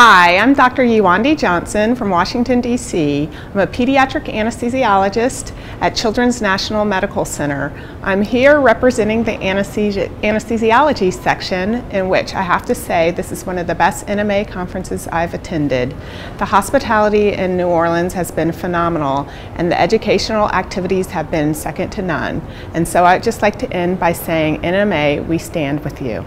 Hi, I'm Dr. Yewande Johnson from Washington, D.C. I'm a pediatric anesthesiologist at Children's National Medical Center. I'm here representing the anesthesi anesthesiology section, in which I have to say this is one of the best NMA conferences I've attended. The hospitality in New Orleans has been phenomenal, and the educational activities have been second to none. And so I'd just like to end by saying, NMA, we stand with you.